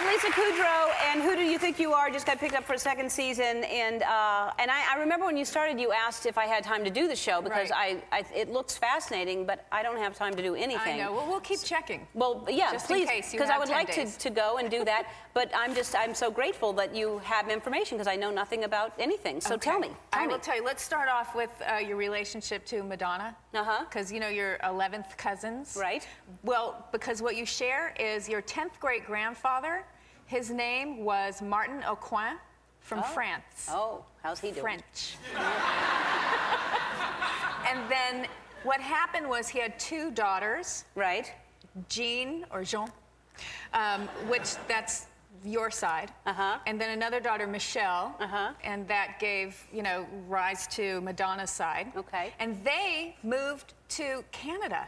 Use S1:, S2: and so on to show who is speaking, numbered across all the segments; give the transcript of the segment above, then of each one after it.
S1: with Lisa Kudrow, and Who Do You Think You Are just got picked up for a second season. And uh, and I, I, remember when you started, you asked if I had time to do the show because right. I, I, it looks fascinating, but I don't have time to do anything.
S2: I know. Well, we'll keep checking.
S1: Well, yeah, just please, because I would like to, to go and do that. but I'm just I'm so grateful that you have information because I know nothing about anything. So
S2: okay.
S1: tell me. Tell
S2: I
S1: me.
S2: will tell you. Let's start off with uh, your relationship to Madonna.
S1: Uh huh.
S2: Because you know you're 11th cousins.
S1: Right.
S2: Well, because what you share is your 10th great grandfather his name was Martin Aucoin from
S1: oh.
S2: France.
S1: Oh, how's he doing?
S2: French. and then what happened was he had two daughters.
S1: Right.
S2: Jean or Jean, um, which that's your side.
S1: Uh-huh.
S2: And then another daughter, Michelle.
S1: Uh-huh.
S2: And that gave, you know, rise to Madonna's side.
S1: Okay.
S2: And they moved to Canada,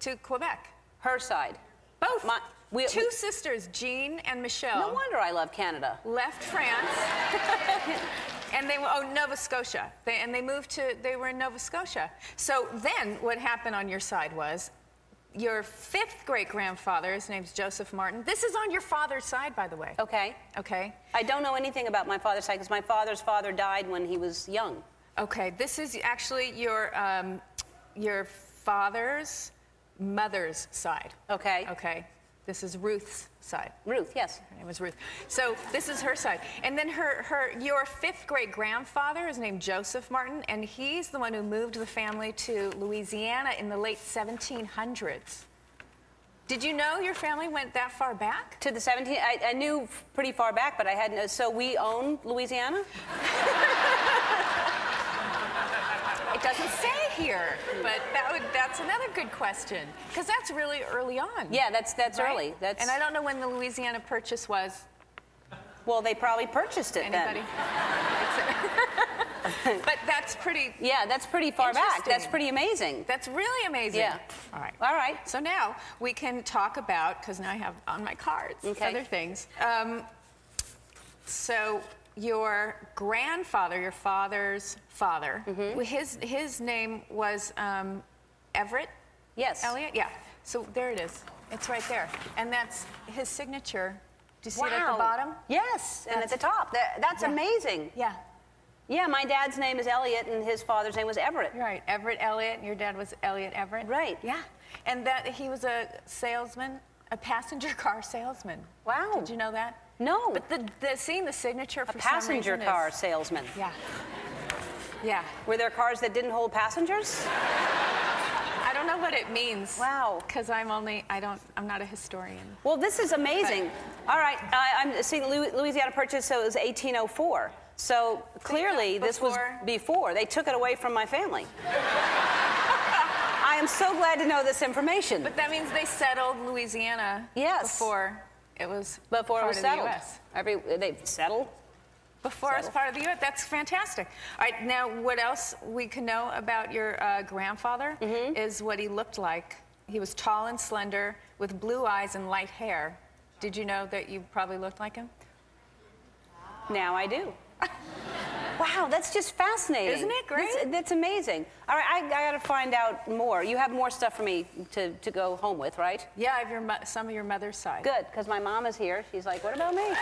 S2: to Quebec.
S1: Her side.
S2: Both. My, we, Two we, sisters, Jean and Michelle.
S1: No wonder I love Canada.
S2: Left France. and they were, oh, Nova Scotia. They, and they moved to, they were in Nova Scotia. So then what happened on your side was your fifth great grandfather, his name's Joseph Martin. This is on your father's side, by the way.
S1: Okay.
S2: Okay.
S1: I don't know anything about my father's side because my father's father died when he was young.
S2: Okay. This is actually your, um, your father's mother's side.
S1: Okay.
S2: Okay. This is Ruth's side.
S1: Ruth, yes.
S2: Her name was Ruth. So this is her side. And then her, her, your fifth great grandfather is named Joseph Martin, and he's the one who moved the family to Louisiana in the late 1700s. Did you know your family went that far back?
S1: To the 17, I, I knew pretty far back, but I hadn't, so we own Louisiana?
S2: It doesn't say here, but that would, that's another good question because that's really early on.
S1: Yeah, that's that's
S2: right?
S1: early. That's
S2: and I don't know when the Louisiana Purchase was.
S1: Well, they probably purchased it
S2: Anybody?
S1: then.
S2: but that's pretty.
S1: Yeah, that's pretty far back. That's pretty amazing.
S2: That's really amazing.
S1: Yeah.
S2: All right.
S1: All right.
S2: So now we can talk about because now I have on my cards
S1: okay.
S2: other things. Um, so your grandfather, your father's father, mm-hmm. his his name was um, Everett.
S1: Yes.
S2: Elliot. Yeah. So there it is. It's right there, and that's his signature. Do you see
S1: wow.
S2: it at the bottom?
S1: Yes, that's, and at the top. That, that's
S2: yeah.
S1: amazing.
S2: Yeah.
S1: Yeah, my dad's name is Elliot, and his father's name was Everett.
S2: Right, Everett Elliott. Your dad was Elliot Everett.
S1: Right.
S2: Yeah, and that he was a salesman, a passenger car salesman.
S1: Wow.
S2: Did you know that?
S1: No.
S2: But the, the seeing the signature
S1: a
S2: for
S1: passenger car
S2: is,
S1: salesman.
S2: Yeah. Yeah.
S1: Were there cars that didn't hold passengers?
S2: I don't know what it means.
S1: Wow.
S2: Because I'm only, I don't, I'm not a historian.
S1: Well, this is amazing. But, All right, I'm seeing Louisiana Purchase, so it was 1804. So clearly, this was before. They took it away from my family. I am so glad to know this information.
S2: But that means they settled Louisiana
S1: yes.
S2: before it was
S1: before
S2: it
S1: was settled.
S2: The US.
S1: Every they settled.
S2: Before settled. it was part of the U.S. That's fantastic. All right, now what else we can know about your uh, grandfather
S1: mm-hmm.
S2: is what he looked like. He was tall and slender, with blue eyes and light hair. Did you know that you probably looked like him?
S1: Now I do. Wow, that's just fascinating.
S2: Isn't it great?
S1: That's, that's amazing. All right, I, I got to find out more. You have more stuff for me to, to go home with, right?
S2: Yeah, I have your some of your mother's side.
S1: Good, because my mom is here. She's like, what about me? So,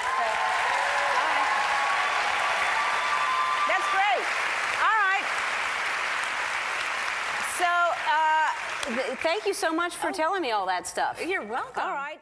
S1: That's great. All right. So, uh, th- thank you so much for oh. telling me all that stuff.
S2: You're welcome.
S1: All right.